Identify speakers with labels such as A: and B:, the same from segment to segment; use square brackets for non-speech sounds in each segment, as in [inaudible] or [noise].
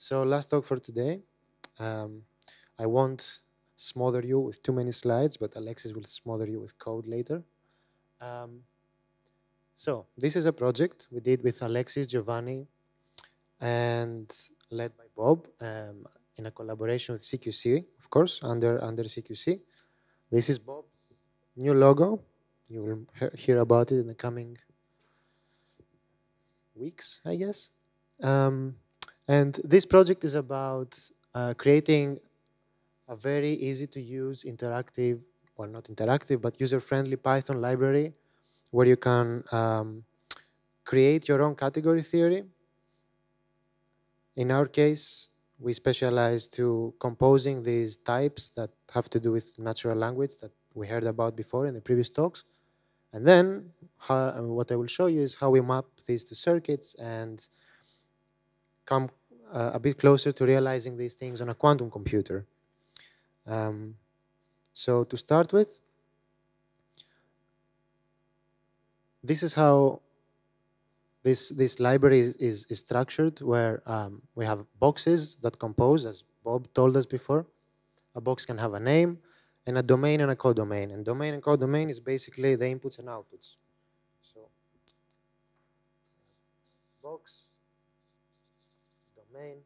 A: So last talk for today. Um, I won't smother you with too many slides, but Alexis will smother you with code later. Um, so this is a project we did with Alexis, Giovanni, and led by Bob um, in a collaboration with CQC, of course, under, under CQC. This is Bob's new logo. You will hear about it in the coming weeks, I guess. Um, and this project is about uh, creating a very easy to use interactive, well not interactive, but user-friendly Python library where you can um, create your own category theory. In our case, we specialize to composing these types that have to do with natural language that we heard about before in the previous talks. And then how, what I will show you is how we map these to circuits and come uh, a bit closer to realizing these things on a quantum computer. Um, so to start with, this is how this this library is, is, is structured, where um, we have boxes that compose, as Bob told us before. A box can have a name, and a domain and a codomain. And domain and codomain is basically the inputs and outputs. So box, domain,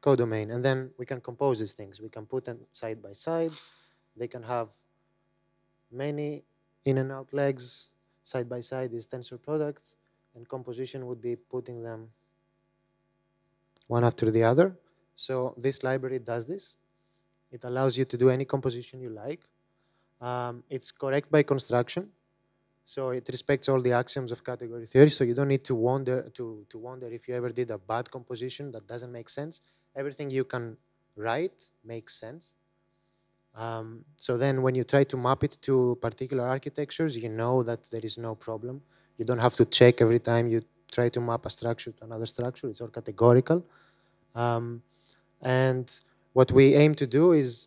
A: codomain. And then we can compose these things. We can put them side by side. They can have many in and out legs side by side, these tensor products. And composition would be putting them one after the other. So this library does this. It allows you to do any composition you like. Um, it's correct by construction. So it respects all the axioms of category theory. So you don't need to wonder to, to wonder if you ever did a bad composition that doesn't make sense. Everything you can write makes sense. Um, so then when you try to map it to particular architectures, you know that there is no problem. You don't have to check every time you try to map a structure to another structure. It's all categorical. Um, and what we aim to do is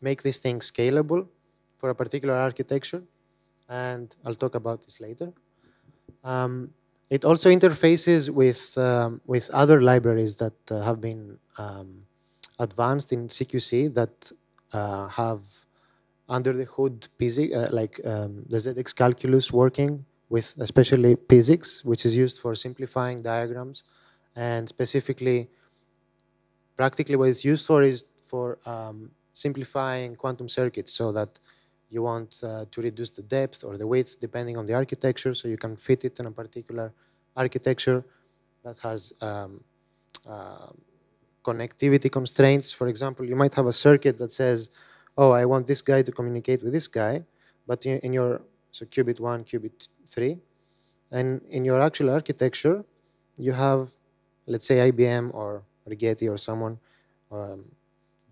A: make this thing scalable for a particular architecture and I'll talk about this later. Um, it also interfaces with, um, with other libraries that uh, have been um, advanced in CQC that uh, have under the hood PyZX, uh, like um, the ZX calculus working with especially PyZX, which is used for simplifying diagrams and specifically practically what it's used for is for um, simplifying quantum circuits so that you want uh, to reduce the depth or the width depending on the architecture so you can fit it in a particular architecture that has um, uh, connectivity constraints. For example, you might have a circuit that says, oh, I want this guy to communicate with this guy, but in your, so qubit 1, qubit 3, and in your actual architecture, you have, let's say IBM or Rigetti or someone um,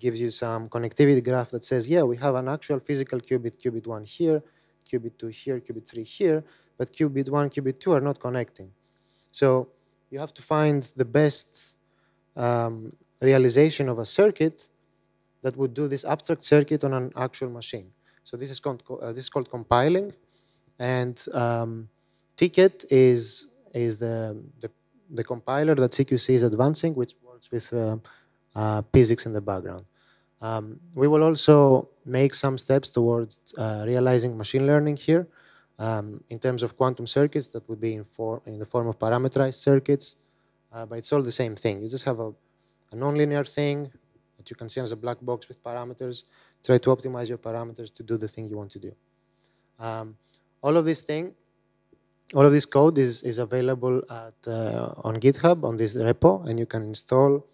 A: gives you some connectivity graph that says, yeah, we have an actual physical qubit, qubit 1 here, qubit 2 here, qubit 3 here, but qubit 1, qubit 2 are not connecting. So you have to find the best um, realization of a circuit that would do this abstract circuit on an actual machine. So this is called, uh, this is called compiling, and um, tket is, is the, the, the, compiler that CQC is advancing, which works with uh, uh, PyZX in the background. Um, we will also make some steps towards uh, realizing machine learning here um, in terms of quantum circuits that would be in, in the form of parameterized circuits, uh, but it's all the same thing. You just have a, a nonlinear thing that you can see as a black box with parameters, try to optimize your parameters to do the thing you want to do. Um, all of this thing, all of this code is, is available at, uh, on GitHub, on this repo, and you can install,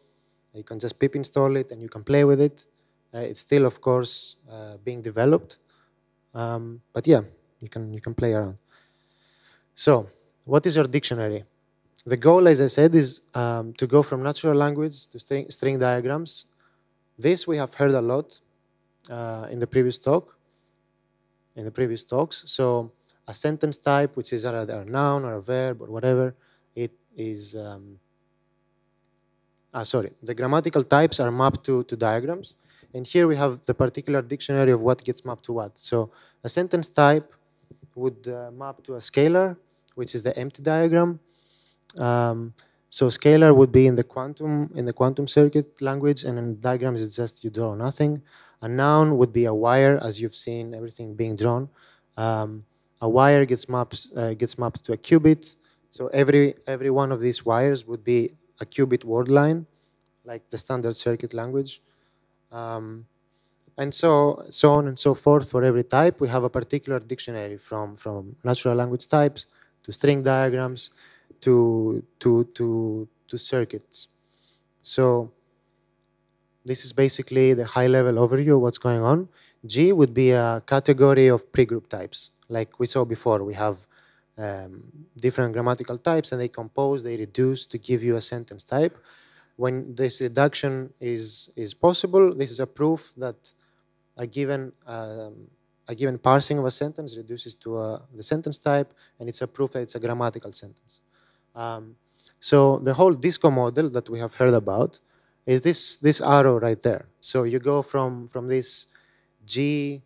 A: you can just pip install it and you can play with it. Uh, it's still, of course, uh, being developed. Um, but yeah, you can, you can play around. So, what is your dictionary? The goal, as I said, is um, to go from natural language to string, string, diagrams. This we have heard a lot uh, in the previous talk, in the previous talks. So a sentence type, which is either a noun or a verb or whatever, it is, um, ah, sorry, the grammatical types are mapped to, to diagrams. And here we have the particular dictionary of what gets mapped to what. So a sentence type would uh, map to a scalar, which is the empty diagram. Um, So scalar would be in the quantum in the quantum circuit language, and in diagrams it's just you draw nothing. A noun would be a wire, as you've seen everything being drawn. Um, a wire gets mapped uh, gets mapped to a qubit. So every every one of these wires would be a qubit word line, like the standard circuit language. Um, and so so on and so forth for every type. We have a particular dictionary from from natural language types to string diagrams to, to, to, to circuits. So this is basically the high level overview of what's going on. G would be a category of pre-group types. Like we saw before, we have um, different grammatical types and they compose, they reduce to give you a sentence type. When this reduction is, is possible, this is a proof that a given um, a given parsing of a sentence reduces to a, the sentence type, and it's a proof that it's a grammatical sentence. Um, so the whole DISCO model that we have heard about is this, this arrow right there. So you go from, from this G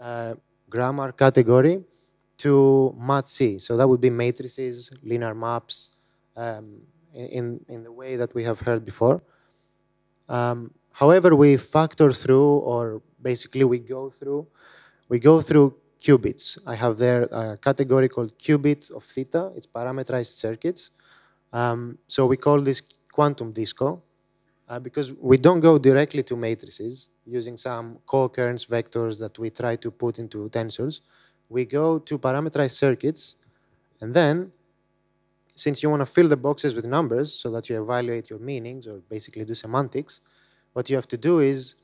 A: uh, grammar category to MATC. So that would be matrices, linear maps, um, in, in the way that we have heard before. Um, however, we factor through, or basically we go through, we go through qubits. I have there a category called qubit of theta. It's parameterized circuits. Um, so we call this quantum disco uh, because we don't go directly to matrices using some co-occurrence vectors that we try to put into tensors. We go to parameterized circuits and then since you want to fill the boxes with numbers so that you evaluate your meanings or basically do semantics, what you have to do is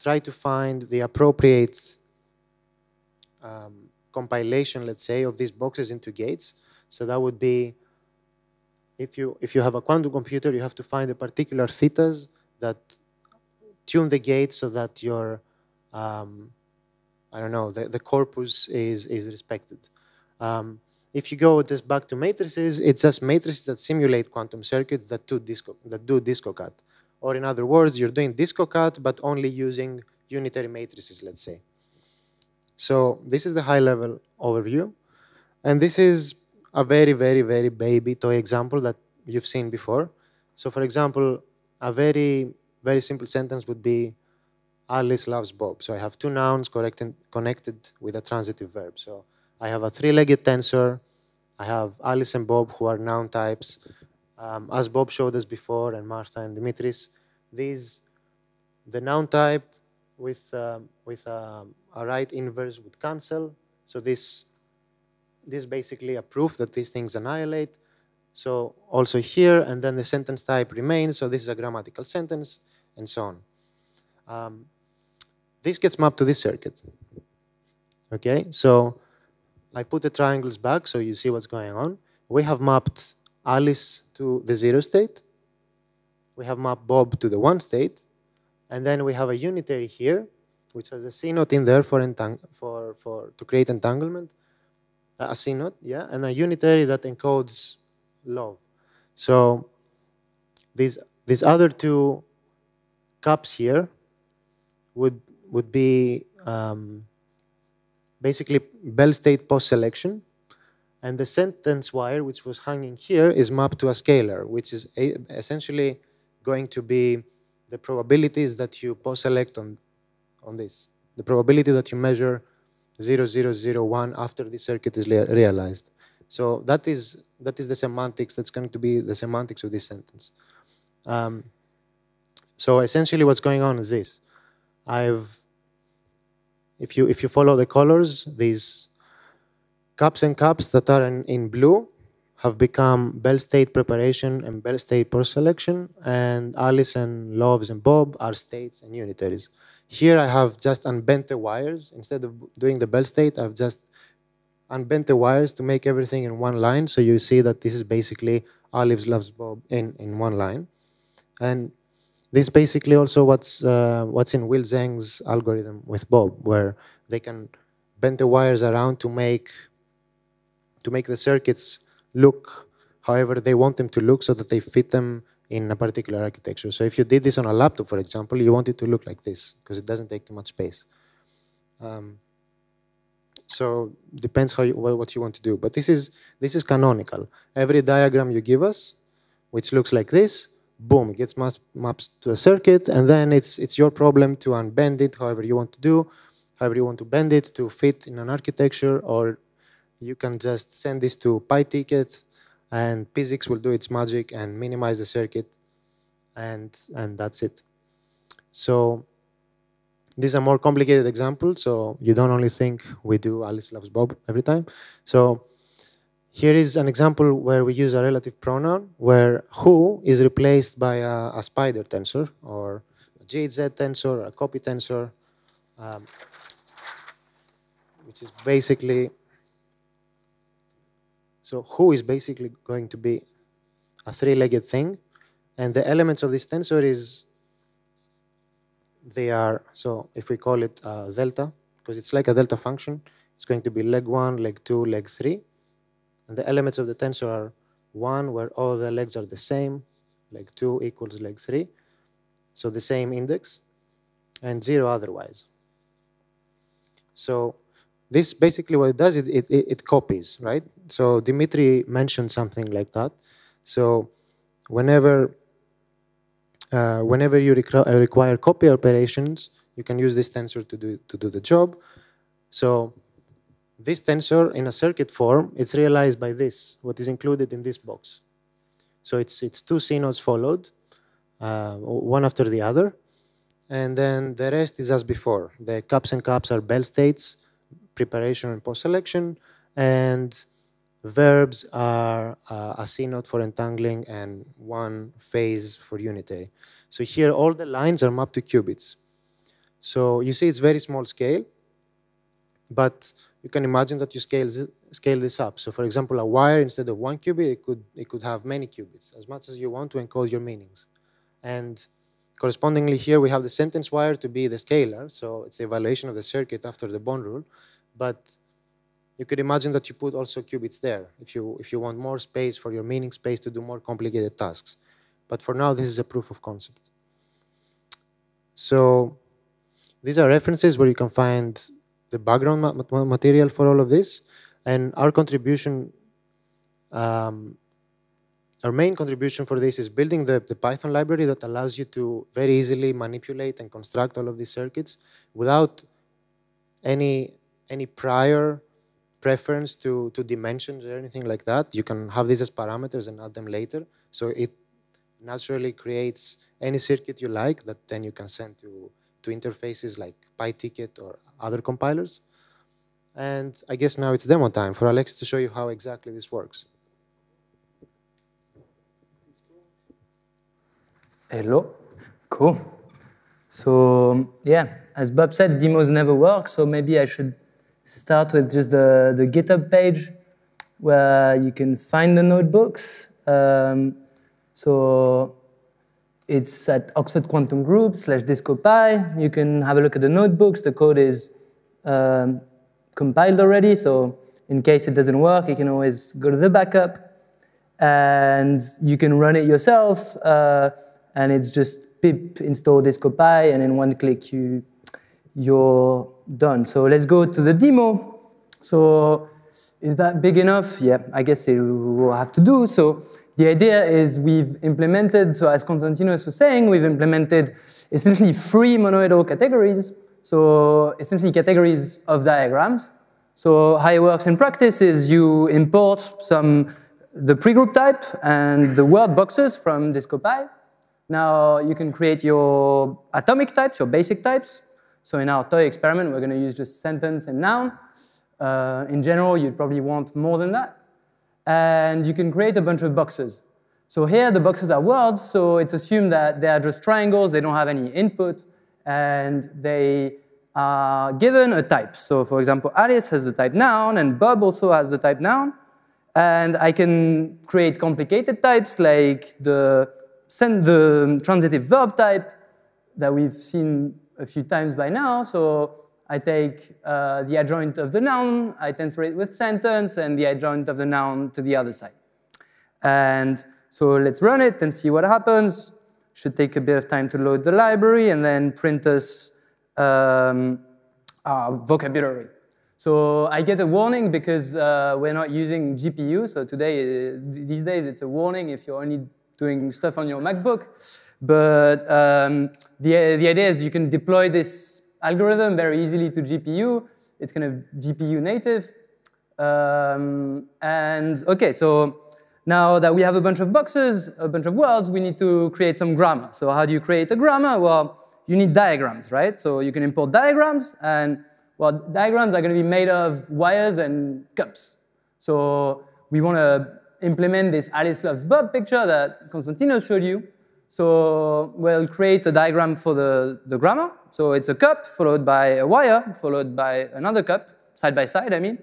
A: try to find the appropriate um, compilation, let's say, of these boxes into gates. So that would be, if you, if you have a quantum computer, you have to find the particular thetas that tune the gate so that your, um, I don't know, the, the corpus is, is respected. Um, if you go just back to matrices, it's just matrices that simulate quantum circuits that do disco, that do DisCoCat. Or in other words, you're doing DisCoCat, but only using unitary matrices, let's say. So this is the high level overview. And this is a very, very, very baby toy example that you've seen before. So for example, a very, very simple sentence would be, Alice loves Bob. So I have two nouns connected with a transitive verb. So I have a three-legged tensor. I have Alice and Bob, who are noun types. Um, as Bob showed us before, and Martha and Dimitris, these, the noun type with, um, with um, a right inverse would cancel. So this, this is basically a proof that these things annihilate. So also here, and then the sentence type remains. So this is a grammatical sentence, and so on. Um, this gets mapped to this circuit. Okay, so I put the triangles back so you see what's going on. We have mapped Alice to the zero state. We have mapped Bob to the one state. And then we have a unitary here, which has a CNOT in there for, for, for to create entanglement, a CNOT, yeah, and a unitary that encodes love. So these these other two cups here would would be um, basically Bell state post selection, and the sentence wire, which was hanging here, is mapped to a scalar, which is essentially going to be the probabilities that you post-select on, on this, the probability that you measure 0001 after the circuit is realized. So that is, that is the semantics, that's going to be the semantics of this sentence. Um, so essentially what's going on is this. I've, if you, if you follow the colors, these cups and cups that are in, in blue have become Bell State Preparation and Bell State Post Selection, and Alice and Loves and Bob are states and unitaries. Here I have just unbent the wires. Instead of doing the Bell State, I've just unbent the wires to make everything in one line. So you see that this is basically Alice loves Bob in, in one line. And this is basically also what's, uh, what's in Will Zeng's algorithm with Bob, where they can bend the wires around to make, to make the circuits look however they want them to look so that they fit them in a particular architecture. So if you did this on a laptop, for example, you want it to look like this because it doesn't take too much space. Um, so depends how you, what you want to do. But this is this is canonical. Every diagram you give us, which looks like this, boom, it gets mapped to a circuit, and then it's, it's your problem to unbend it however you want to do, however you want to bend it to fit in an architecture, or you can just send this to pytket, and PyZX will do its magic and minimize the circuit, and, and that's it. So this is a more complicated example, so you don't only think we do Alice loves Bob every time. So here is an example where we use a relative pronoun, where who is replaced by a, a spider tensor, or a GHZ tensor, a copy tensor, um, which is basically, so who is basically going to be a three-legged thing, and the elements of this tensor is they are, so if we call it delta, because it's like a delta function, it's going to be leg 1, leg 2, leg 3. And the elements of the tensor are 1, where all the legs are the same, leg 2 equals leg 3, so the same index, and 0 otherwise. So this basically what it does, it, it, it copies, right? So Dimitri mentioned something like that. So whenever uh, whenever you uh, require copy operations, you can use this tensor to do, to do the job. So this tensor in a circuit form, it's realized by this, what is included in this box. So it's, it's two CNOTs followed, uh, one after the other. And then the rest is as before. The cups and cups are Bell states, preparation and post-selection, and verbs are uh, a CNOT for entangling and one phase for unitary. So here all the lines are mapped to qubits. So you see it's very small scale, but you can imagine that you scale, scale this up. So for example, a wire, instead of one qubit, it could, it could have many qubits, as much as you want to encode your meanings. And correspondingly here, we have the sentence wire to be the scalar, so it's the evaluation of the circuit after the Born rule. But you could imagine that you put also qubits there if you, if you want more space for your meaning space to do more complicated tasks. But for now, this is a proof of concept. So these are references where you can find the background ma material for all of this. And our contribution, um, our main contribution for this is building the, the Python library that allows you to very easily manipulate and construct all of these circuits without any, any prior preference to, to dimensions or anything like that. You can have these as parameters and add them later. So it naturally creates any circuit you like that then you can send to, to interfaces like pytket or other compilers. And I guess now it's demo time for Alex to show you how exactly this works.
B: Hello, cool. So yeah, as Bob said, demos never work, so maybe I should start with just the, the GitHub page where you can find the notebooks. Um, so it's at Oxford Quantum Group slash DiscoPy. You can have a look at the notebooks. The code is um, compiled already, so in case it doesn't work, you can always go to the backup. And you can run it yourself, uh, and it's just pip install DiscoPy, and in one click you you're done. So let's go to the demo. So is that big enough? Yeah, I guess it will have to do. So the idea is we've implemented, so as Konstantinos was saying, we've implemented essentially three monoidal categories. So essentially categories of diagrams. So how it works in practice is you import some the pregroup type and the word boxes from DiscoPy. Now you can create your atomic types, your basic types, so in our toy experiment, we're going to use just sentence and noun. Uh, in general, you'd probably want more than that. And you can create a bunch of boxes. So here, the boxes are words, so it's assumed that they are just triangles, they don't have any input, and they are given a type. So for example, Alice has the type noun, and Bob also has the type noun. And I can create complicated types like the, the transitive verb type that we've seen a few times by now. So I take uh, the adjoint of the noun, I tensor it with sentence, and the adjoint of the noun to the other side. And so let's run it and see what happens. Should take a bit of time to load the library and then print us um, vocabulary. So I get a warning because uh, we're not using GPU. So today, uh, these days, it's a warning if you're only doing stuff on your MacBook. But um, the, the idea is you can deploy this algorithm very easily to GPU. It's kind of GPU native. Um, and OK, so now that we have a bunch of boxes, a bunch of words, we need to create some grammar. So how do you create a grammar? Well, you need diagrams, right? So you can import diagrams, and well, diagrams are going to be made of wires and cups. So we want to implement this Alice loves Bob picture that Konstantinos showed you. So we'll create a diagram for the, the grammar. So it's a cup followed by a wire, followed by another cup, side by side, I mean.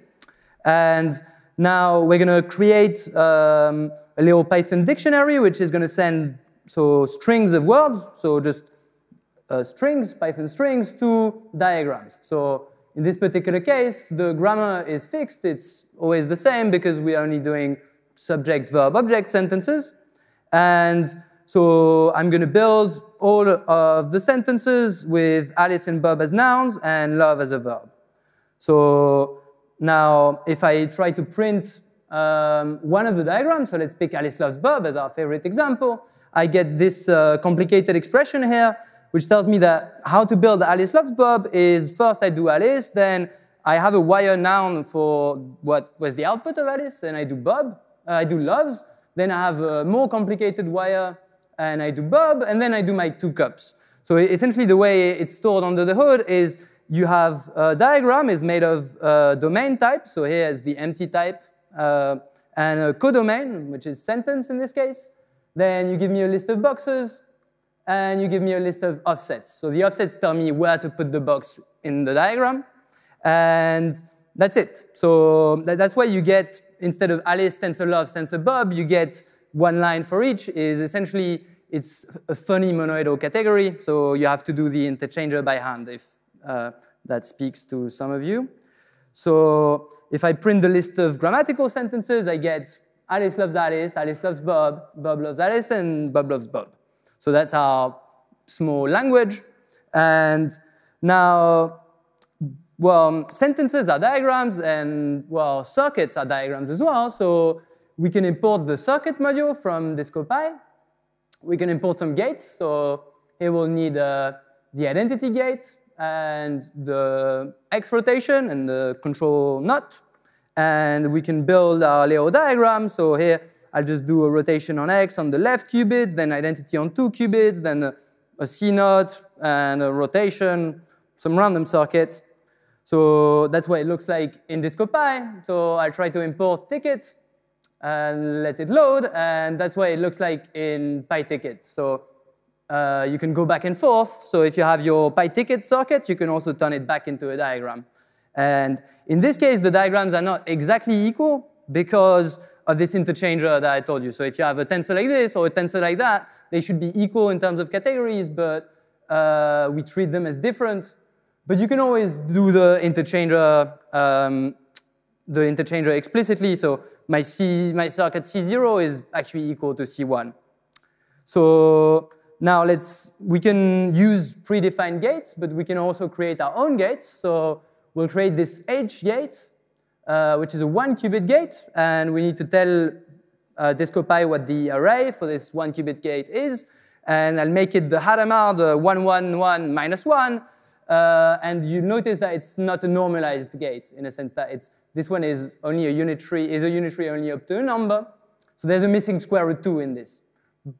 B: And now we're going to create um, a little Python dictionary, which is going to send so strings of words, so just uh, strings, Python strings, to diagrams. So in this particular case, the grammar is fixed. It's always the same because we're only doing subject, verb, object sentences. And so I'm going to build all of the sentences with Alice and Bob as nouns and love as a verb. So now if I try to print um, one of the diagrams, so let's pick Alice loves Bob as our favorite example, I get this uh, complicated expression here, which tells me that how to build Alice loves Bob is first I do Alice, then I have a wire noun for what was the output of Alice, and I do Bob, uh, I do loves, then I have a more complicated wire and I do Bob, and then I do my two cups. So essentially the way it's stored under the hood is you have a diagram is made of uh, domain type, so here is the empty type, uh, and a codomain, which is sentence in this case. Then you give me a list of boxes, and you give me a list of offsets. So the offsets tell me where to put the box in the diagram, and that's it. So that's why you get, instead of Alice, tensor love, tensor bob, you get one line for each is essentially it's a funny monoidal category, so you have to do the interchanger by hand if uh, that speaks to some of you. So if I print the list of grammatical sentences, I get Alice loves Alice, Alice loves Bob, Bob loves Alice, and Bob loves Bob. So that's our small language. And now, well, sentences are diagrams, and well, circuits are diagrams as well. So we can import the circuit module from DiscoPy. We can import some gates. So here we'll need uh, the identity gate and the X rotation and the control nut. And we can build our Leo diagram. So here I'll just do a rotation on X on the left qubit, then identity on two qubits, then a, a CNOT and a rotation, some random circuit. So that's what it looks like in DiscoPy. So I'll try to import ticket and let it load, and that's what it looks like in pytket. So uh, you can go back and forth. So if you have your pytket circuit, you can also turn it back into a diagram. And in this case, the diagrams are not exactly equal because of this interchanger that I told you. So if you have a tensor like this or a tensor like that, they should be equal in terms of categories, but uh, we treat them as different. But you can always do the interchanger, um, the interchanger explicitly. So my, C, my circuit C0 is actually equal to C1. So now let's, we can use predefined gates, but we can also create our own gates. So we'll create this H gate, uh, which is a one qubit gate, and we need to tell uh, DiscoPy what the array for this one qubit gate is, and I'll make it the Hadamard the 111 minus 1, uh, and you notice that it's not a normalized gate in a sense that it's this one is only a unitary, is a unitary only up to a number. So there's a missing square root 2 in this.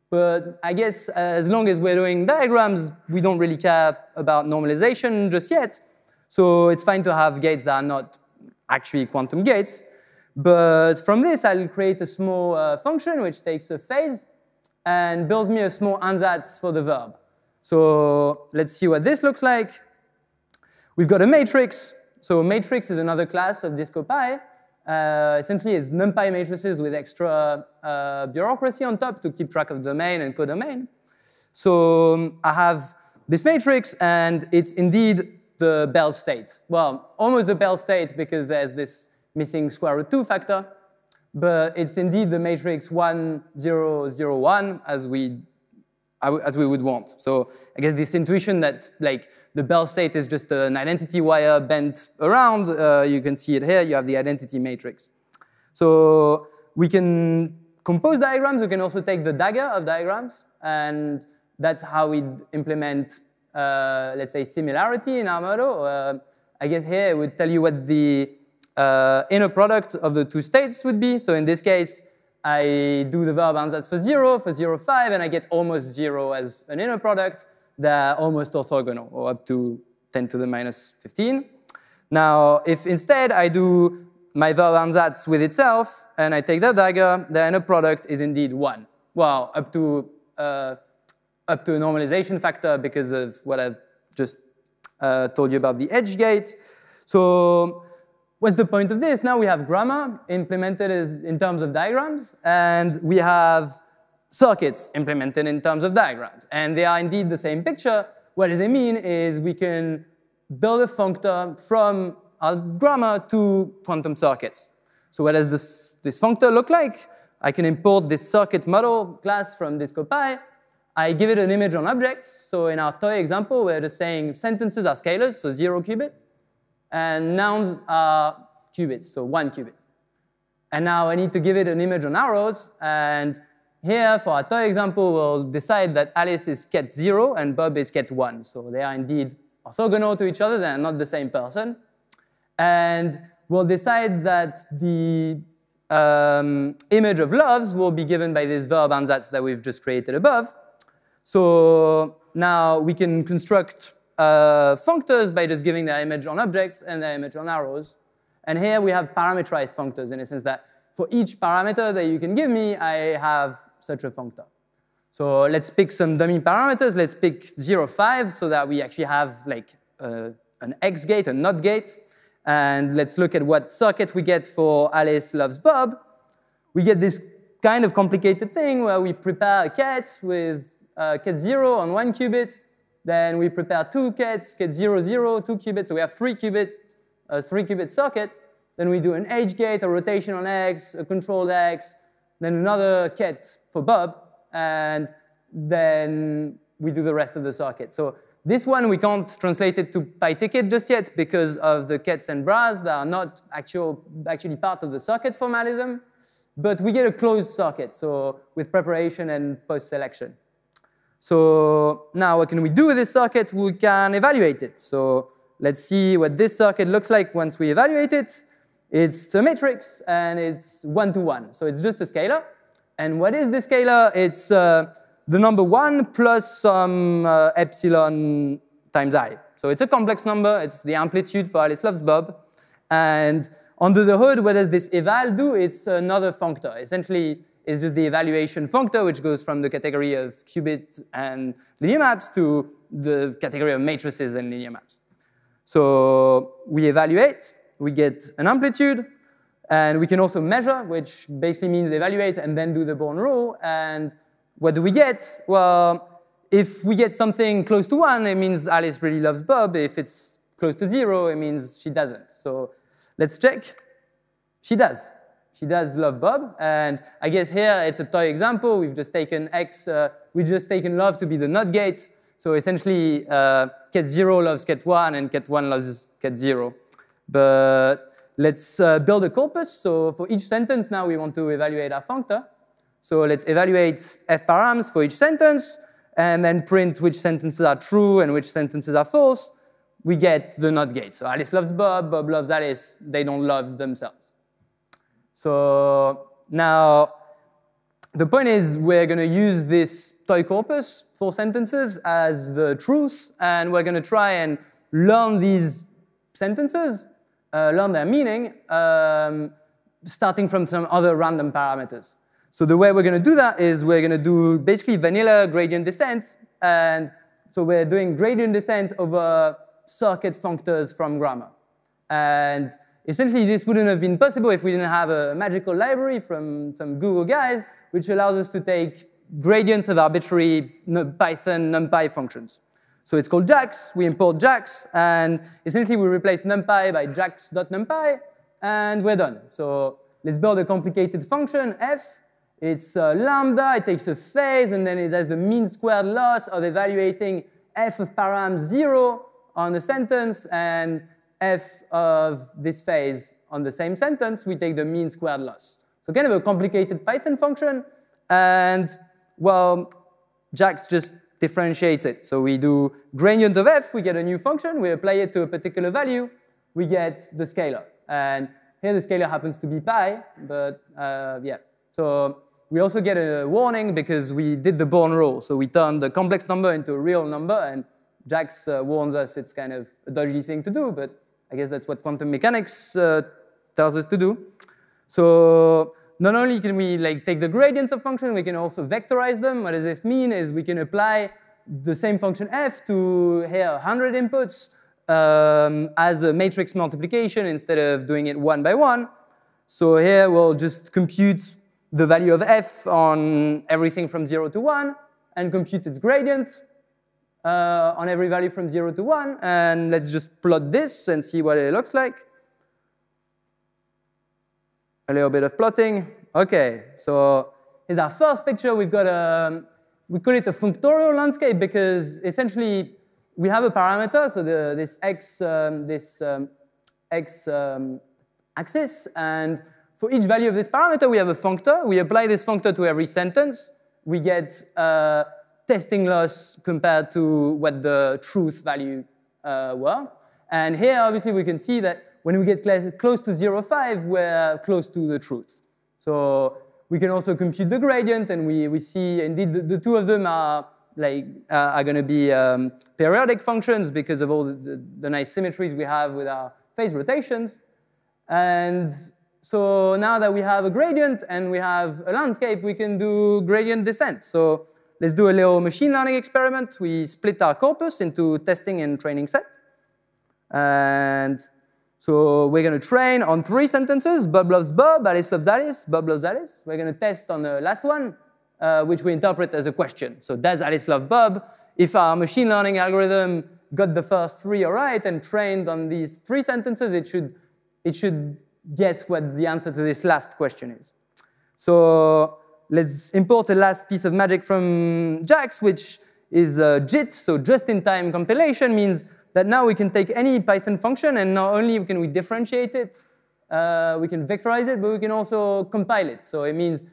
B: But I guess as long as we're doing diagrams, we don't really care about normalization just yet. So it's fine to have gates that are not actually quantum gates. But from this, I'll create a small uh, function which takes a phase and builds me a small ansatz for the verb. So let's see what this looks like. We've got a matrix so matrix is another class of DiscoPy. Uh, essentially, it's NumPy matrices with extra uh, bureaucracy on top to keep track of domain and codomain. So um, I have this matrix, and it's indeed the Bell state. Well, almost the Bell state because there's this missing square root 2 factor, but it's indeed the matrix 1, 0, 0, 1, as we as we would want. So I guess this intuition that like the Bell state is just an identity wire bent around, uh, you can see it here, you have the identity matrix. So we can compose diagrams, we can also take the dagger of diagrams, and that's how we implement, uh, let's say, similarity in our model. Uh, I guess here it would tell you what the uh, inner product of the two states would be. So in this case, I do the verb ansatz for 0, for 0, 5, and I get almost 0 as an inner product. They're almost orthogonal, or up to 10 to the minus 15. Now, if instead I do my verb ansatz with itself, and I take that dagger, the inner product is indeed 1. Well, up to, uh, up to a normalization factor because of what I've just uh, told you about the H gate. So What's the point of this? Now we have grammar implemented in terms of diagrams, and we have circuits implemented in terms of diagrams. And they are indeed the same picture. What does it mean is we can build a functor from our grammar to quantum circuits. So what does this, this functor look like? I can import this circuit model class from DiscoPy. I give it an image on objects. So in our toy example, we're just saying sentences are scalars, so zero qubit and nouns are qubits, so one qubit. And now I need to give it an image on arrows, and here, for our toy example, we'll decide that Alice is ket 0 and Bob is ket 1. So they are indeed orthogonal to each other, they're not the same person. And we'll decide that the um, image of loves will be given by this verb ansatz that we've just created above. So now we can construct uh, functors by just giving their image on objects and their image on arrows. And here we have parameterized functors in a sense that for each parameter that you can give me, I have such a functor. So let's pick some dummy parameters. Let's pick 0, 5 so that we actually have like uh, an X gate, a NOT gate. And let's look at what circuit we get for Alice loves Bob. We get this kind of complicated thing where we prepare a ket with uh, ket 0 on one qubit, then we prepare two kets, ket 0, 0, two qubits. So we have three qubit, a three qubit circuit. Then we do an H gate, a rotation on X, a controlled X, then another ket for Bob, and then we do the rest of the circuit. So this one, we can't translate it to pytket just yet because of the kets and bras that are not actual, actually part of the circuit formalism. But we get a closed circuit, so with preparation and post-selection. So now what can we do with this circuit? We can evaluate it. So let's see what this circuit looks like once we evaluate it. It's a matrix, and it's one-to-one. -one. So it's just a scalar. And what is the scalar? It's uh, the number 1 plus some uh, epsilon times i. So it's a complex number. It's the amplitude for Alice Loves Bob. And under the hood, what does this eval do? It's another functor. Essentially, is just the evaluation functor, which goes from the category of qubit and linear maps to the category of matrices and linear maps. So we evaluate, we get an amplitude, and we can also measure, which basically means evaluate and then do the Born rule. And what do we get? Well, if we get something close to one, it means Alice really loves Bob. If it's close to zero, it means she doesn't. So let's check. She does. She does love Bob, and I guess here it's a toy example. We've just taken X, uh, we've just taken love to be the NOT gate. So essentially, uh, ket 0 loves ket one and ket one loves ket zero. But let's uh, build a corpus. So for each sentence now, we want to evaluate our functor. So let's evaluate f params for each sentence, and then print which sentences are true and which sentences are false. We get the NOT gate. So Alice loves Bob, Bob loves Alice. They don't love themselves. So now the point is we're going to use this toy corpus for sentences as the truth, and we're going to try and learn these sentences, uh, learn their meaning, um, starting from some other random parameters. So the way we're going to do that is we're going to do basically vanilla gradient descent, and so we're doing gradient descent over circuit functors from grammar. And Essentially, this wouldn't have been possible if we didn't have a magical library from some Google guys, which allows us to take gradients of arbitrary Python NumPy functions. So it's called JAX, we import JAX, and essentially we replace NumPy by jax.numpy, and we're done. So let's build a complicated function, f. It's uh, lambda, it takes a phase, and then it has the mean squared loss of evaluating f of param 0 on a sentence, and f of this phase on the same sentence, we take the mean squared loss. So kind of a complicated Python function. And well, JAX just differentiates it. So we do gradient of f, we get a new function, we apply it to a particular value, we get the scalar. And here the scalar happens to be pi, but uh, yeah. So we also get a warning because we did the Born rule. So we turned the complex number into a real number, and JAX uh, warns us it's kind of a dodgy thing to do, but I guess that's what quantum mechanics uh, tells us to do. So not only can we like take the gradients of function, we can also vectorize them. What does this mean is we can apply the same function f to here 100 inputs um, as a matrix multiplication instead of doing it one by one. So here we'll just compute the value of f on everything from 0 to 1 and compute its gradient uh, on every value from 0 to 1. And let's just plot this and see what it looks like a little bit of plotting. Okay, so here's our first picture. We've got a, we call it a functorial landscape because essentially we have a parameter, so the, this x, um, this um, x um, axis, and for each value of this parameter, we have a functor. We apply this functor to every sentence. We get uh, testing loss compared to what the truth value uh, were. And here, obviously, we can see that when we get close to 0.5, we're close to the truth. So we can also compute the gradient, and we, we see indeed the, the two of them are like uh, are going to be um, periodic functions because of all the, the, the, nice symmetries we have with our phase rotations. And so now that we have a gradient and we have a landscape, we can do gradient descent. So let's do a little machine learning experiment. We split our corpus into testing and training set. And so we're going to train on three sentences, Bob loves Bob, Alice loves Alice, Bob loves Alice. We're going to test on the last one, uh, which we interpret as a question. So does Alice love Bob? If our machine learning algorithm got the first three all right and trained on these three sentences, it should, it should guess what the answer to this last question is. So let's import a last piece of magic from JAX, which is uh, JIT, so just-in-time compilation means that now we can take any Python function and not only can we differentiate it, uh, we can vectorize it, but we can also compile it. So it means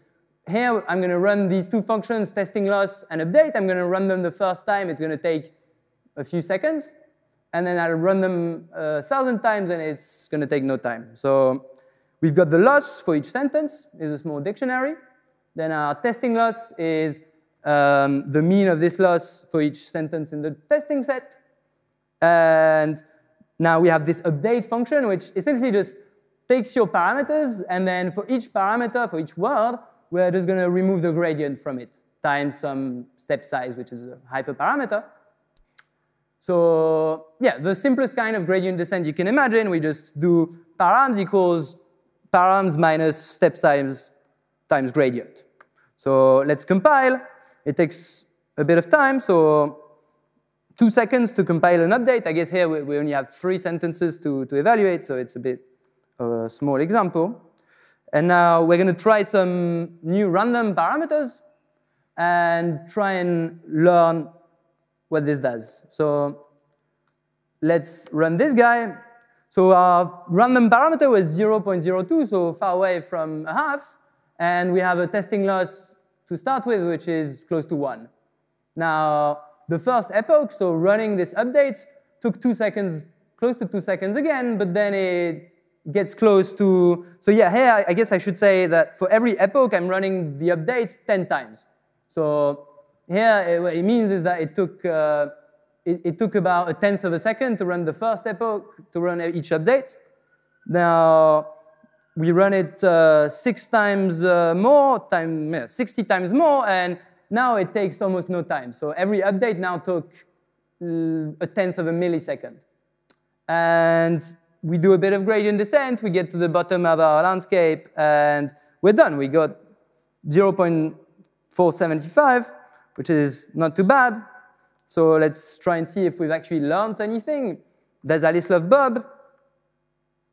B: here I'm going to run these two functions, testing loss and update. I'm going to run them the first time. It's going to take a few seconds. And then I'll run them a thousand times, and it's going to take no time. So we've got the loss for each sentence is a small dictionary. Then our testing loss is um, the mean of this loss for each sentence in the testing set. And now we have this update function, which essentially just takes your parameters, and then for each parameter, for each word, we're just going to remove the gradient from it times some step size, which is a hyperparameter. So yeah, the simplest kind of gradient descent you can imagine, we just do params equals params minus step size times gradient. So let's compile. It takes a bit of time, so two seconds to compile an update. I guess here we, we only have three sentences to, to evaluate, so it's a bit of a small example. And now we're going to try some new random parameters and try and learn what this does. So let's run this guy. So our random parameter was 0.02, so far away from a half. And we have a testing loss to start with, which is close to 1. Now, the first epoch, so running this update, took two seconds, close to two seconds again, but then it gets close to, so yeah, here I guess I should say that for every epoch, I'm running the update 10 times. So here, what it means is that it took, uh, it, it, took about a tenth of a second to run the first epoch, to run each update. Now, we run it uh, six times uh, more, time, yeah, 60 times more, and now it takes almost no time. So every update now took uh, a tenth of a millisecond. And we do a bit of gradient descent, we get to the bottom of our landscape, and we're done. We got 0.475, which is not too bad. So let's try and see if we've actually learned anything. Does Alice love Bob?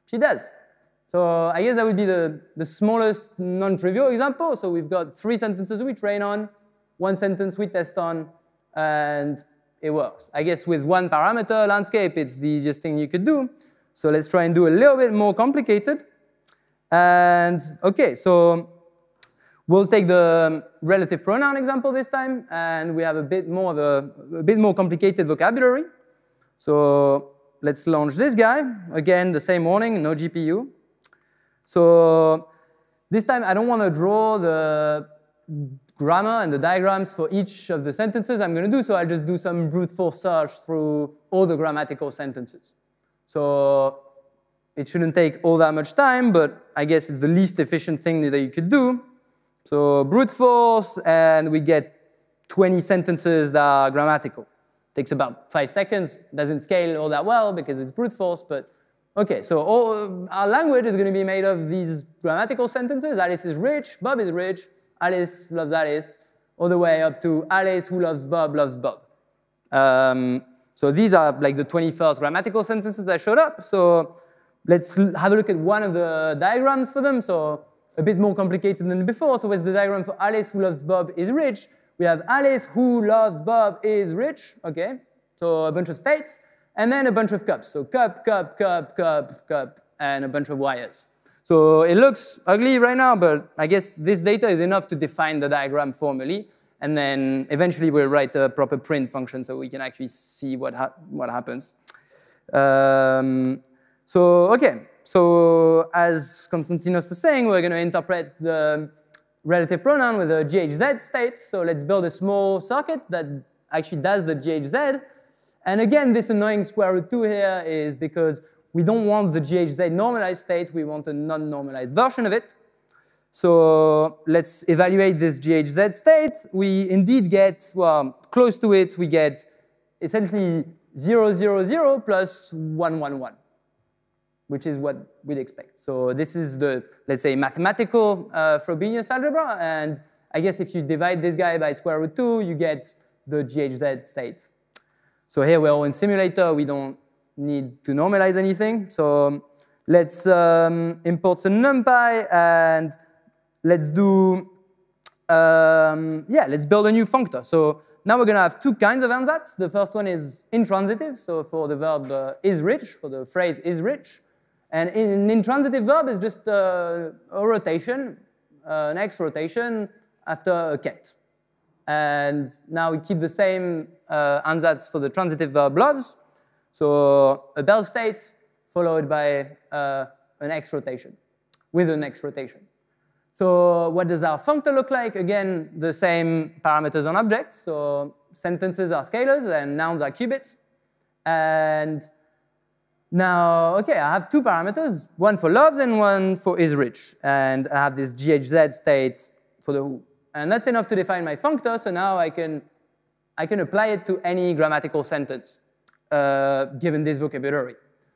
B: She does. So uh, I guess that would be the, the smallest non-trivial example. So we've got three sentences we train on one sentence we test on, and it works. I guess with one parameter landscape, it's the easiest thing you could do. So let's try and do a little bit more complicated. And okay, so we'll take the relative pronoun example this time, and we have a bit more a, a bit more complicated vocabulary. So let's launch this guy. Again, the same warning, no GPU. So this time I don't want to draw the grammar and the diagrams for each of the sentences I'm going to do, so I'll just do some brute force search through all the grammatical sentences. So it shouldn't take all that much time, but I guess it's the least efficient thing that you could do. So brute force, and we get 20 sentences that are grammatical. Takes about five seconds, doesn't scale all that well because it's brute force, but okay, so all, our language is going to be made of these grammatical sentences. Alice is rich, Bob is rich, Alice loves Alice, all the way up to Alice who loves Bob loves Bob. Um, so these are like the 21st grammatical sentences that showed up. So let's have a look at one of the diagrams for them. So a bit more complicated than before. So what's the diagram for Alice who loves Bob is rich? We have Alice who loves Bob is rich, okay? So a bunch of states, and then a bunch of cups. So cup, cup, cup, cup, cup, and a bunch of wires. So it looks ugly right now, but I guess this data is enough to define the diagram formally. And then eventually we'll write a proper print function so we can actually see what, ha what happens. Um, so, okay, so as Konstantinos was saying, we're going to interpret the relative pronoun with a GHZ state. So let's build a small circuit that actually does the GHZ. And again, this annoying square root 2 here is because we don't want the GHZ normalized state. We want a non-normalized version of it. So let's evaluate this GHZ state. We indeed get, well, close to it, we get essentially 0, 0, 0 plus 1, 1, 1 which is what we'd expect. So this is the, let's say, mathematical uh, Frobenius algebra. And I guess if you divide this guy by square root 2, you get the GHZ state. So here we're all in simulator. We don't need to normalize anything. So let's um, import some NumPy and let's do, um, yeah, let's build a new functor. So now we're going to have two kinds of ansatz. The first one is intransitive. So for the verb uh, is rich, for the phrase is rich. And in, an intransitive verb is just uh, a rotation, uh, an X rotation after a ket. And now we keep the same uh, ansatz for the transitive verb loves. So a Bell state followed by uh, an X rotation, with an X rotation. So what does our functor look like? Again, the same parameters on objects. So sentences are scalars and nouns are qubits. And now, okay, I have two parameters, one for loves and one for is rich. And I have this GHZ state for the who. And that's enough to define my functor, so now I can, I can apply it to any grammatical sentence uh, given this vocabulary.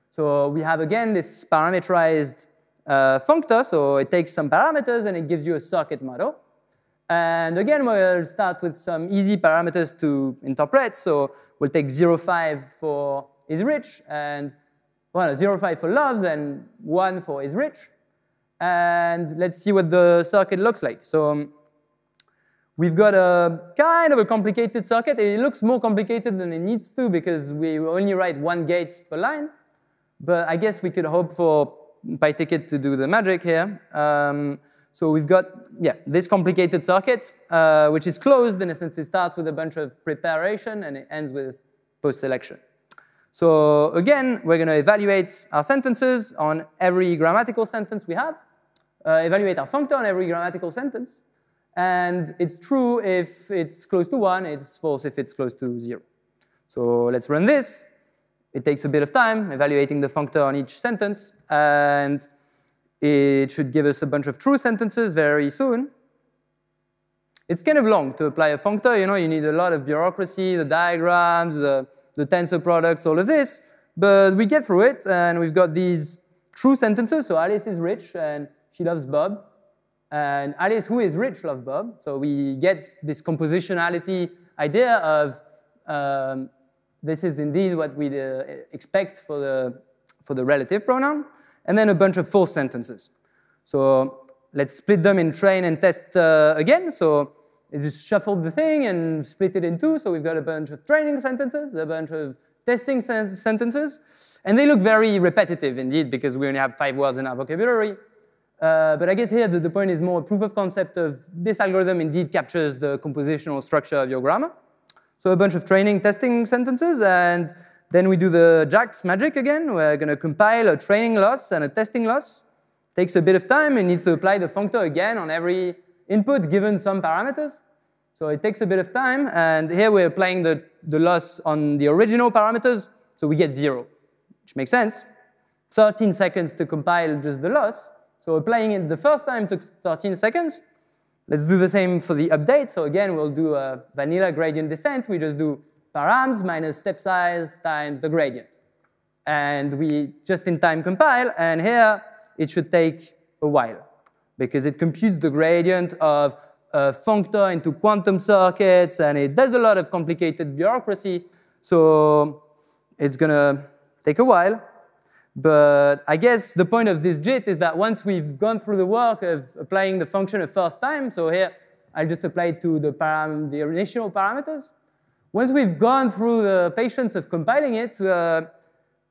B: So we have, again, this parameterized uh, functor, so it takes some parameters and it gives you a circuit model. And again, we'll start with some easy parameters to interpret. So we'll take 0.5 for is rich and well, 0, 5 for loves and 1 for is rich. And let's see what the circuit looks like. So um, we've got a kind of a complicated circuit. It looks more complicated than it needs to because we only write one gate per line. But I guess we could hope for pytket to do the magic here. Um, so we've got, yeah, this complicated circuit, uh, which is closed in a sense. It starts with a bunch of preparation and it ends with post-selection. So again, we're going to evaluate our sentences on every grammatical sentence we have, uh, evaluate our functor on every grammatical sentence, and it's true if it's close to 1, it's false if it's close to 0. So let's run this. It takes a bit of time evaluating the functor on each sentence, and it should give us a bunch of true sentences very soon. It's kind of long to apply a functor, you know, you need a lot of bureaucracy, the diagrams, the the tensor products, all of this. But we get through it, and we've got these true sentences. So Alice is rich, and she loves Bob. And Alice, who is rich, loves Bob. So we get this compositionality idea of um, this is indeed what we uh, expect for the, for the relative pronoun. And then a bunch of false sentences. So let's split them in train and test uh, again. So it just shuffled the thing and split it in two. So we've got a bunch of training sentences, a bunch of testing sentences. And they look very repetitive indeed because we only have five words in our vocabulary. Uh, but I guess here the, the point is more a proof of concept of this algorithm indeed captures the compositional structure of your grammar. So a bunch of training testing sentences, and then we do the JAX magic again. We're going to compile a training loss and a testing loss. Takes a bit of time. It needs to apply the functor again on every input given some parameters. So it takes a bit of time. And here we're applying the, the loss on the original parameters, so we get zero, which makes sense. 13 seconds to compile just the loss. So applying it the first time took 13 seconds. Let's do the same for the update. So again, we'll do a vanilla gradient descent. We just do params minus step size times the gradient. And we just in time compile, and here it should take a while because it computes the gradient of a functor into quantum circuits, and it does a lot of complicated bureaucracy. So it's gonna take a while. But I guess the point of this JIT is that once we've gone through the work of applying the function a first time, so here I'll just apply it to the, param the initial parameters. Once we've gone through the patience of compiling it, uh,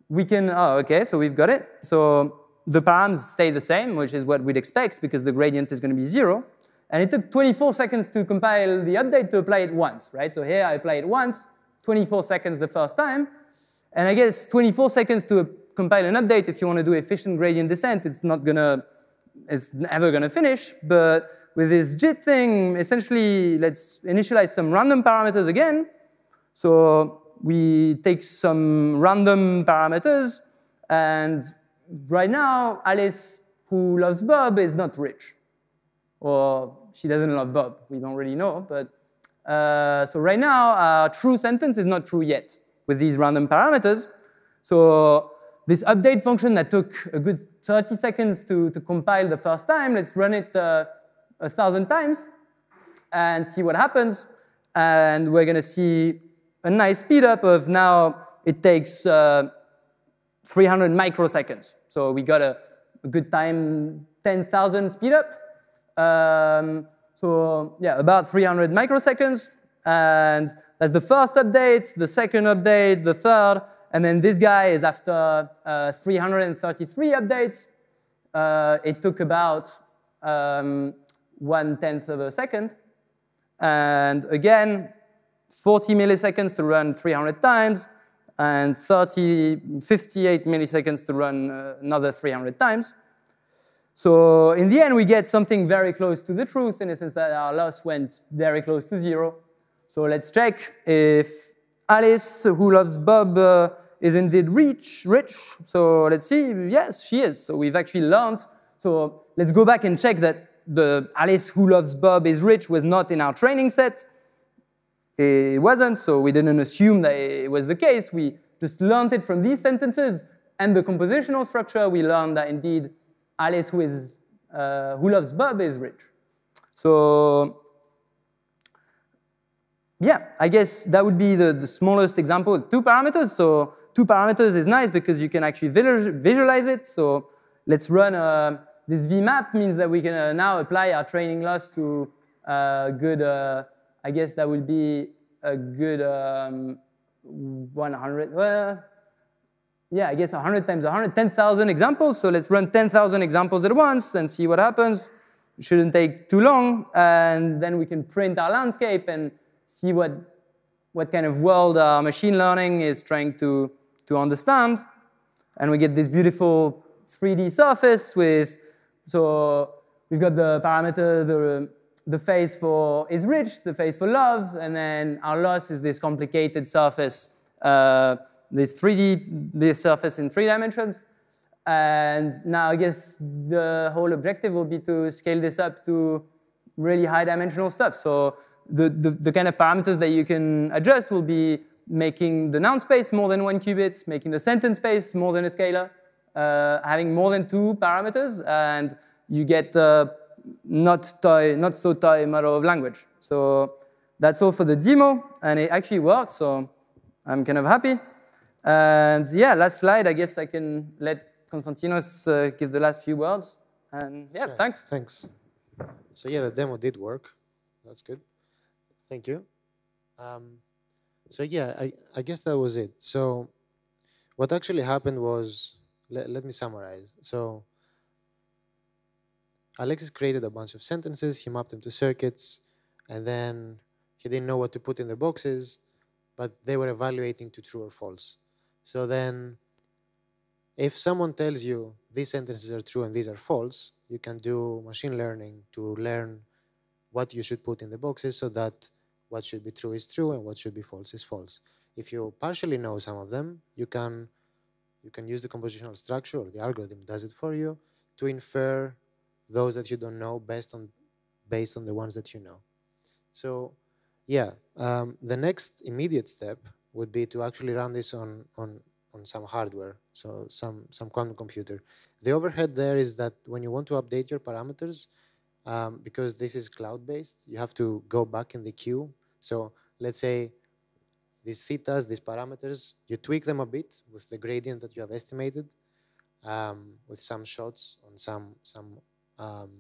B: we can, oh, okay, so we've got it. So the params stay the same, which is what we'd expect because the gradient is going to be zero. And it took 24 seconds to compile the update to apply it once, right? So here I apply it once, 24 seconds the first time. And I guess 24 seconds to compile an update, if you want to do efficient gradient descent, it's not gonna, it's never gonna finish. But with this JIT thing, essentially, let's initialize some random parameters again. So we take some random parameters, and right now, Alice, who loves Bob, is not rich. Or she doesn't love Bob, we don't really know. But uh, so right now, our true sentence is not true yet with these random parameters. So this update function that took a good 30 seconds to, to compile the first time, let's run it uh, a thousand times and see what happens. And we're going to see a nice speed up of now it takes uh, 300 microseconds. So we got a, a good time 10,000 speed up. Um, so yeah, about 300 microseconds. And that's the first update, the second update, the third, and then this guy is after uh, 333 updates. Uh, it took about um, one tenth of a second. And again, 40 milliseconds to run 300 times, and 30, 58 milliseconds to run uh, another 300 times. So in the end, we get something very close to the truth in the sense that our loss went very close to zero. So let's check if Alice, who loves Bob, uh, is indeed rich, rich. So let's see, yes, she is. So we've actually learned. So let's go back and check that the Alice who loves Bob is rich was not in our training set. It wasn't, so we didn't assume that it was the case. We just learned it from these sentences and the compositional structure. We learned that indeed Alice who, is, uh, who loves Bob is rich. So yeah, I guess that would be the, the smallest example. Two parameters, so two parameters is nice because you can actually visualize it. So let's run a, uh, this VMAP means that we can uh, now apply our training loss to a uh, good, uh, I guess that would be a good um, 100, well, yeah, I guess 100 times 100, 10,000 examples. So let's run 10,000 examples at once and see what happens. It shouldn't take too long. And then we can print our landscape and see what, what kind of world our machine learning is trying to to understand. And we get this beautiful 3D surface with, so we've got the parameter, the, the phase for is rich, the phase for love, and then our loss is this complicated surface, uh, this 3D, this surface in three dimensions. And now I guess the whole objective will be to scale this up to really high dimensional stuff. So the, the, the kind of parameters that you can adjust will be making the noun space more than one qubit, making the sentence space more than a scalar, uh, having more than two parameters, and you get uh, not, toy, not so toy model of language. So that's all for the demo, and it actually worked, so I'm kind of happy. And yeah, last slide, I guess I can let Konstantinos uh, give the last few words. And yeah, sure. thanks.
A: Thanks. So yeah, the demo did work. That's good. Thank you. Um, so yeah, I, I guess that was it. So what actually happened was, let, let me summarize. So Alexis created a bunch of sentences, he mapped them to circuits, and then he didn't know what to put in the boxes, but they were evaluating to true or false. So then if someone tells you these sentences are true and these are false, you can do machine learning to learn what you should put in the boxes so that what should be true is true and what should be false is false. If you partially know some of them, you can you can use the compositional structure or the algorithm does it for you to infer those that you don't know based on based on the ones that you know. So yeah, um, the next immediate step would be to actually run this on on on some hardware, so some some quantum computer. The overhead there is that when you want to update your parameters, um, because this is cloud-based, you have to go back in the queue. So let's say these thetas, these parameters, you tweak them a bit with the gradient that you have estimated, um, with some shots on some some um,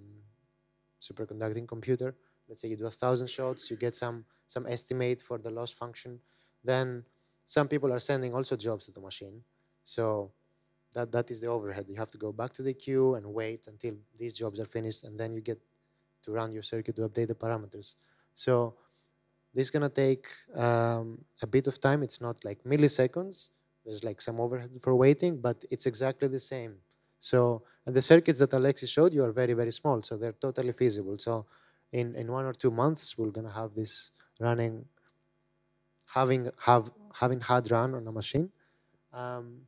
A: superconducting computer. Let's say you do a thousand shots, you get some some estimate for the loss function. Then some people are sending also jobs to the machine. So that, that is the overhead. You have to go back to the queue and wait until these jobs are finished, and then you get to run your circuit to update the parameters. So this is going to take um, a bit of time. It's not like milliseconds. There's like some overhead for waiting, but it's exactly the same. So and the circuits that Alexis showed you are very, very small, so they're totally feasible. So in, in one or two months, we're going to have this running, having, have, having had run on a machine. Um,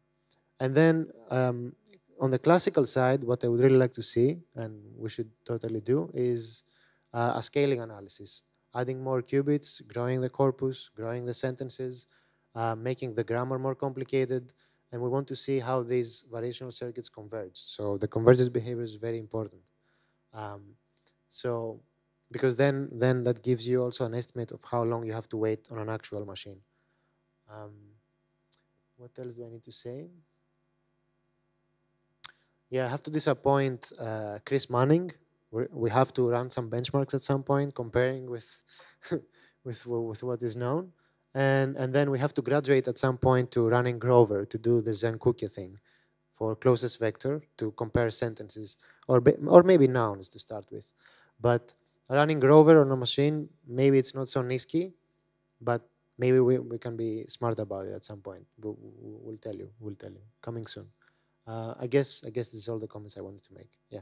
A: and then um, on the classical side, what I would really like to see, and we should totally do, is uh, a scaling analysis. Adding more qubits, growing the corpus, growing the sentences, uh, making the grammar more complicated, and we want to see how these variational circuits converge. So the convergence behavior is very important. Um, so because then then that gives you also an estimate of how long you have to wait on an actual machine. Um, what else do I need to say? Yeah, I have to disappoint uh, Chris Manning. We're, have to run some benchmarks at some point, comparing with [laughs] with with what is known, and and then we have to graduate at some point to running Grover to do the Zeng-Coecke thing for closest vector to compare sentences or or maybe nouns to start with, but running Grover on a machine maybe it's not so NISQ, but maybe we, we can be smart about it at some point. We'll, we'll tell you. We'll tell you. Coming soon. Uh, I guess I guess this is all the comments I wanted to make. Yeah.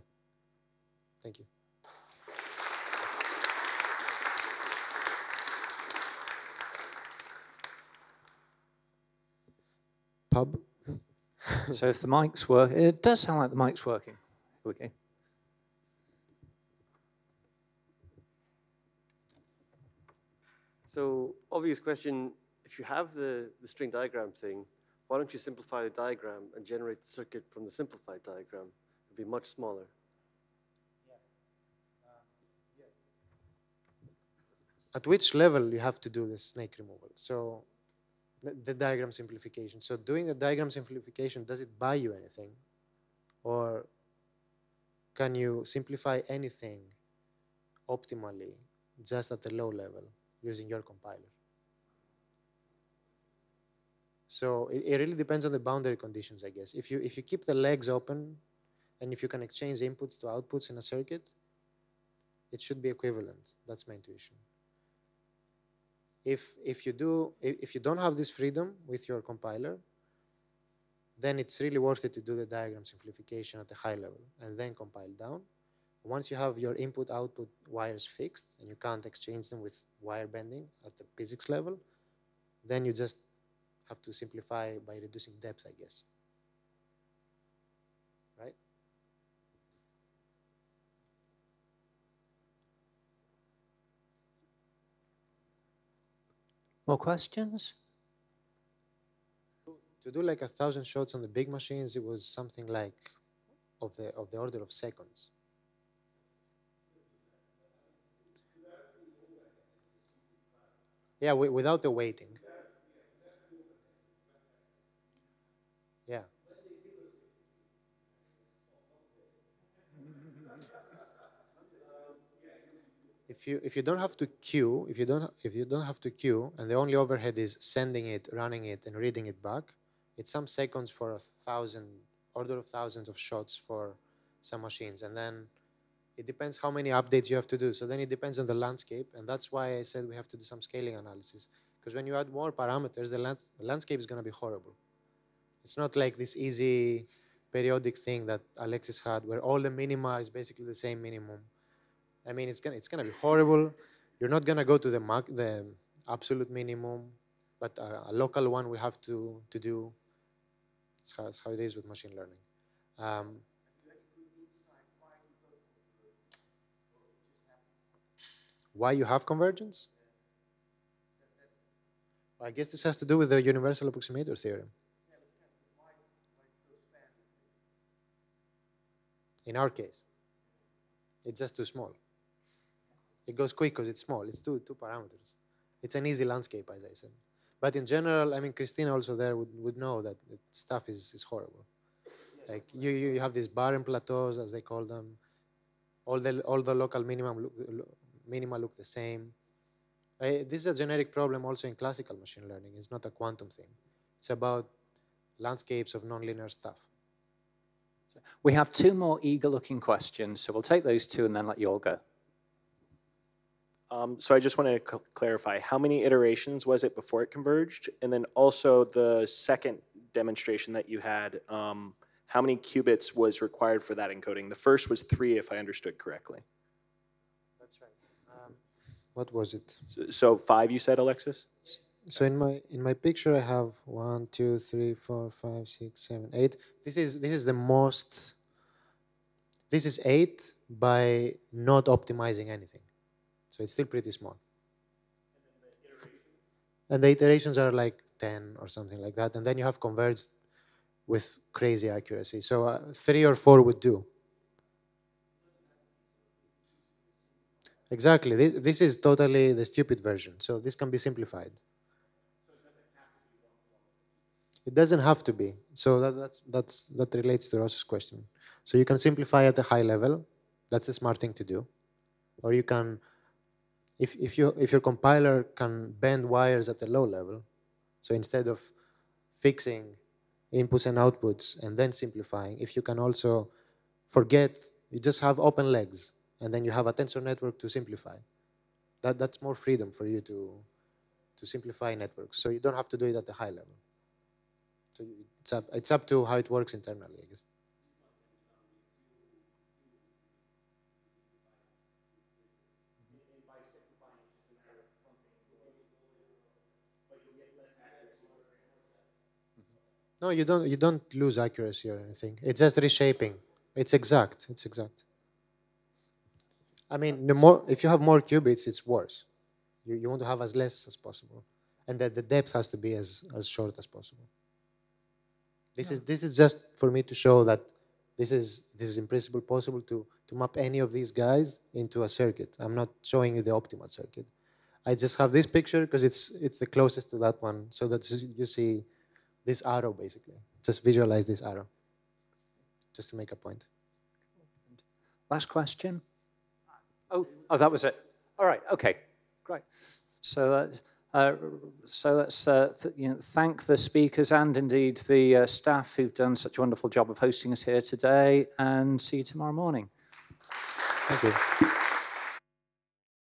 A: Thank you. Pub.
C: so if the mics work, it does sound like the mic's working. Okay.
D: So obvious question, if you have the, the string diagram thing, why don't you simplify the diagram and generate the circuit from the simplified diagram? It'd be much smaller.
A: At which level you have to do the snake removal? So the, diagram simplification. So doing a diagram simplification, does it buy you anything? Or can you simplify anything optimally just at the low level? using your compiler. So it, it, really depends on the boundary conditions, I guess. If you if you keep the legs open, and if you can exchange inputs to outputs in a circuit, it should be equivalent. That's my intuition. If if you do if you don't have this freedom with your compiler, then it's really worth it to do the diagram simplification at a high level and then compile down once you have your input output wires fixed and you can't exchange them with wire bending at the physics level, then you just have to simplify by reducing depth, I guess. Right?
C: More questions?
A: To do like a thousand shots on the big machines, it was something like of the of the order of seconds. Yeah, without the waiting. Yeah. If you if you don't have to queue, if you don't if you don't have to queue, and the only overhead is sending it, running it, and reading it back, it's some seconds for a thousand order of thousands of shots for some machines, and then it depends how many updates you have to do. So then it depends on the landscape, and that's why I said we have to do some scaling analysis. Because when you add more parameters, the, the landscape is going to be horrible. It's not like this easy periodic thing that Alexis had, where all the minima is basically the same minimum. I mean, it's gonna it's gonna be horrible. You're not gonna go to the the absolute minimum, but a, a, local one we have to to do. That's how, that's how it is with machine learning. Um, why you have convergence? I guess this has to do with the universal approximator theorem. In our case, it's just too small. It goes quick because it's small. It's two, two parameters. It's an easy landscape, as I said. But in general, I mean, Christina also there would, would know that stuff is, is horrible. Like you, you have these barren plateaus, as they call them. All the, all the local minimum look, minima look the same. I, this is a generic problem also in classical machine learning. It's not a quantum thing. It's about landscapes of nonlinear stuff.
C: We have two more eager-looking questions, so we'll take those two and then let you all go.
E: Um, so I just wanted to clarify, how many iterations was it before it converged? And then also the second demonstration that you had, um, how many qubits was required for that encoding? The first was three, if I understood correctly.
A: That's right. Um, what was it?
E: So, so five, you said, Alexis?
A: so in my in my picture I have one, two, three, four, five, six, seven, eight. This is this is the most. This is eight by not optimizing anything, it's still pretty small. And the iterations are like ten or something like that, and then you have converged with crazy accuracy. So uh, three or four would do. Exactly. This, this is totally the stupid version. So this can be simplified. It doesn't have to be. So that, that's, that's, that relates to Ross's question. So you can simplify at a high level. That's a smart thing to do. Or you can, if, if, you, if your compiler can bend wires at a low level, so instead of fixing inputs and outputs and then simplifying, if you can also forget, you just have open legs, and then you have a tensor network to simplify. That, that's more freedom for you to, to simplify networks. So you don't have to do it at the high level. So it's up, it's up to how it works internally, I guess. No, you don't. You don't lose accuracy or anything. It's just reshaping. It's exact. It's exact. I mean, the more if you have more qubits, it's worse. You you want to have as less as possible, and that the depth has to be as as short as possible. This is this is just for me to show that this is this is in principle possible to to map any of these guys into a circuit. I'm not showing you the optimal circuit. I just have this picture because it's it's the closest to that one, so that you see this arrow basically. Just visualize this arrow, just to make a point.
C: Last question. Oh, oh, that was it. All right. Okay. Great. So. Uh, uh, so let's uh, th you know, thank the speakers and indeed the uh, staff who've done such a wonderful job of hosting us here today and see you tomorrow morning.
A: Thank you.